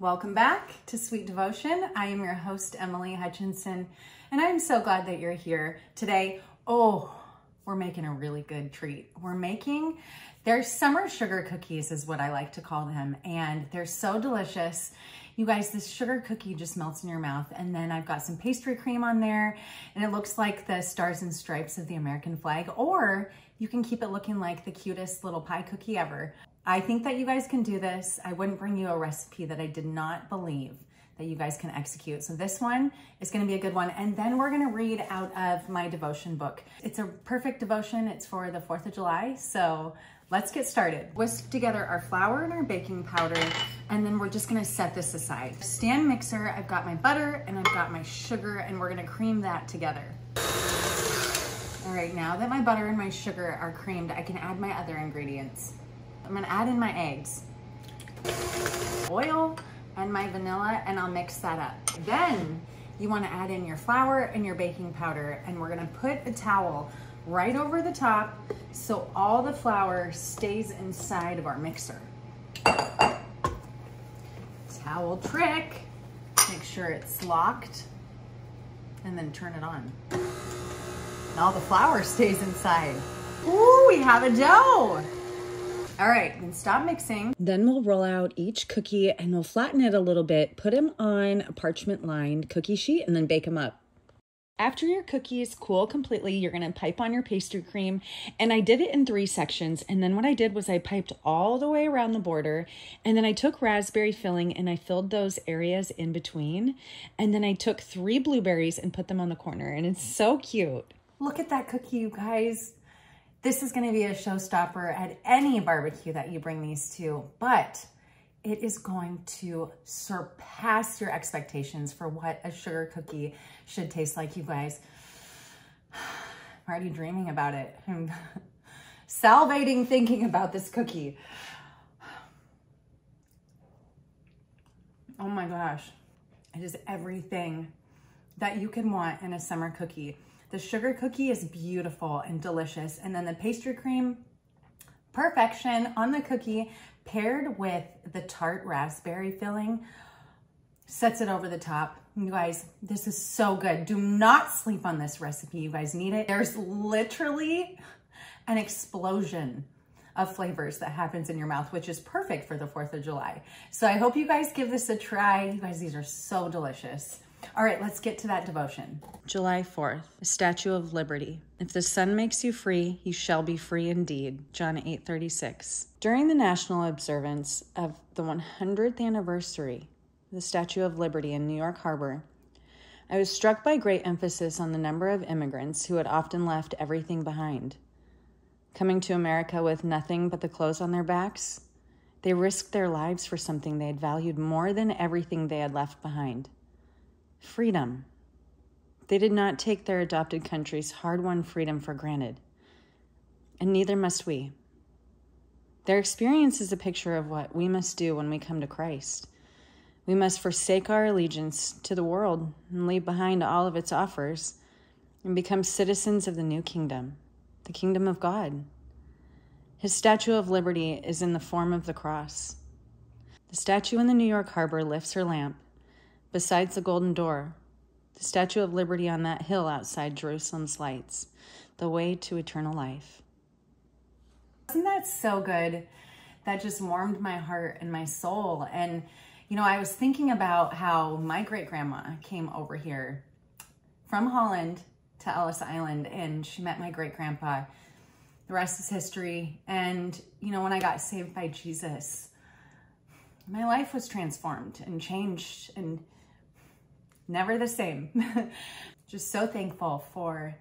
Welcome back to Sweet Devotion. I am your host, Emily Hutchinson, and I'm so glad that you're here today. Oh, we're making a really good treat. We're making their summer sugar cookies is what I like to call them, and they're so delicious. You guys, this sugar cookie just melts in your mouth. And then I've got some pastry cream on there and it looks like the stars and stripes of the American flag, or you can keep it looking like the cutest little pie cookie ever. I think that you guys can do this. I wouldn't bring you a recipe that I did not believe that you guys can execute. So this one is gonna be a good one. And then we're gonna read out of my devotion book. It's a perfect devotion. It's for the 4th of July. So Let's get started. Whisk together our flour and our baking powder, and then we're just gonna set this aside. Stand mixer, I've got my butter and I've got my sugar, and we're gonna cream that together. Right, now that my butter and my sugar are creamed, I can add my other ingredients. I'm gonna add in my eggs, oil, and my vanilla, and I'll mix that up. Then you wanna add in your flour and your baking powder, and we're gonna put a towel right over the top so all the flour stays inside of our mixer. Towel trick, make sure it's locked and then turn it on. Now the flour stays inside. Ooh, we have a dough. All right, then stop mixing. Then we'll roll out each cookie and we'll flatten it a little bit, put them on a parchment lined cookie sheet and then bake them up. After your cookies cool completely, you're going to pipe on your pastry cream. And I did it in three sections. And then what I did was I piped all the way around the border. And then I took raspberry filling and I filled those areas in between. And then I took three blueberries and put them on the corner. And it's so cute. Look at that cookie, you guys. This is going to be a showstopper at any barbecue that you bring these to. But it is going to surpass your expectations for what a sugar cookie should taste like, you guys. I'm already dreaming about it. I'm salivating thinking about this cookie. Oh my gosh. It is everything that you can want in a summer cookie. The sugar cookie is beautiful and delicious. And then the pastry cream, perfection on the cookie paired with the tart raspberry filling sets it over the top. You guys, this is so good. Do not sleep on this recipe. You guys need it. There's literally an explosion of flavors that happens in your mouth, which is perfect for the 4th of July. So I hope you guys give this a try. You guys, these are so delicious. All right, let's get to that devotion. July 4th, a statue of liberty. If the Son makes you free, you shall be free indeed. John 8:36. During the national observance of the 100th anniversary the Statue of Liberty in New York Harbor, I was struck by great emphasis on the number of immigrants who had often left everything behind. Coming to America with nothing but the clothes on their backs, they risked their lives for something they had valued more than everything they had left behind freedom. They did not take their adopted country's hard won freedom for granted, and neither must we. Their experience is a picture of what we must do when we come to Christ. We must forsake our allegiance to the world and leave behind all of its offers and become citizens of the new kingdom, the kingdom of God. His Statue of Liberty is in the form of the cross. The statue in the New York harbor lifts her lamp Besides the golden door, the Statue of Liberty on that hill outside Jerusalem's lights, the way to eternal life. Isn't that so good? That just warmed my heart and my soul. And, you know, I was thinking about how my great grandma came over here from Holland to Ellis Island and she met my great grandpa. The rest is history. And, you know, when I got saved by Jesus, my life was transformed and changed and never the same. Just so thankful for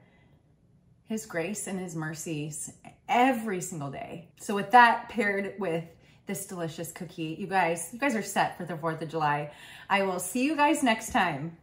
his grace and his mercies every single day. So with that paired with this delicious cookie, you guys, you guys are set for the 4th of July. I will see you guys next time.